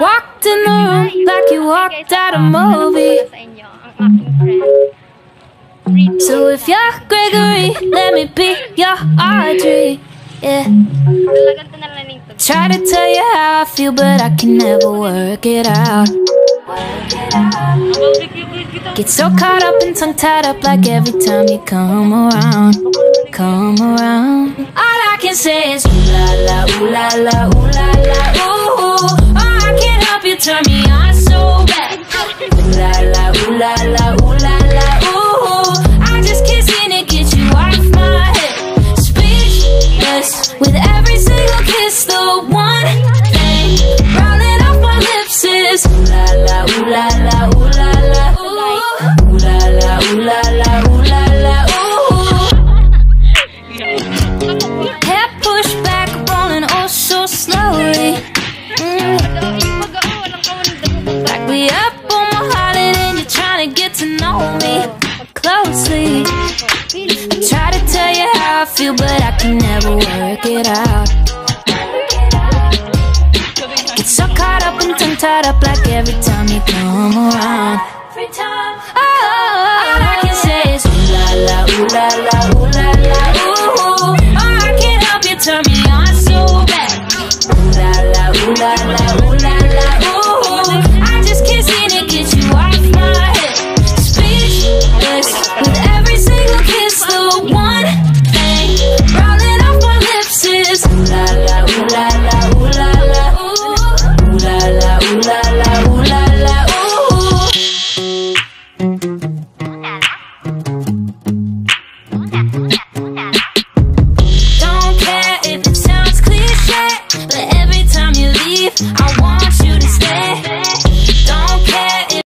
Walked in the room like you walked out a movie. So if you're Gregory, let me be your Audrey. Yeah. Try to tell you how I feel, but I can never work it out. Get so caught up and tongue tied up like every time you come around, come around. All I can say is ooh la la, ooh la la, ooh la la, ooh. Oh, I can't help you turn me on so bad. Ooh la la, ooh la la, ooh I try to tell you how I feel, but I can never work it out. Get so caught up and tongue tied up like every time you come around. Every time. Oh, all I can say is ooh la la, ooh la la, ooh la la, ooh. Oh, I can't help you turn me on so bad. Ooh la la, ooh la la, ooh la la, ooh. I want.